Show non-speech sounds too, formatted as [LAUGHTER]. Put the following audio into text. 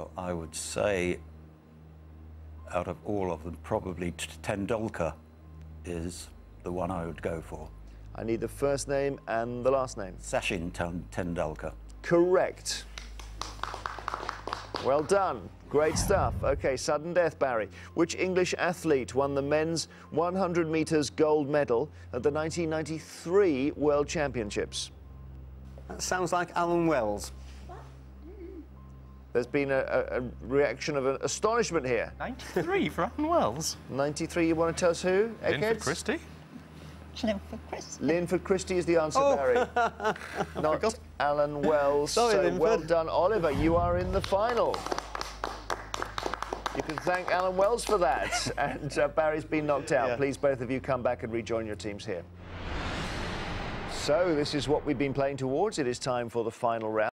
Well, I would say, out of all of them, probably T- Tendulkar is the one I would go for. I need the first name and the last name. Sachin Ten- Tendulkar. Correct. Well done. Great stuff. Okay, sudden death, Barry. Which English athlete won the men's 100 metres gold medal at the 1993 World Championships? That sounds like Alan Wells. There's been a, a, a reaction of astonishment here. 93 for Alan Wells. 93, you want to tell us who? Linford Christie. Linford Christie. Linford Christie is the answer, Oh. Barry. [LAUGHS] Not Alan Wells. Sorry, so Linford. well done, Oliver. You are in the final. You can thank Alan Wells for that. [LAUGHS] and uh, Barry's been knocked out. Yeah. Please, both of you, come back and rejoin your teams here. So, this is what we've been playing towards. It is time for the final round.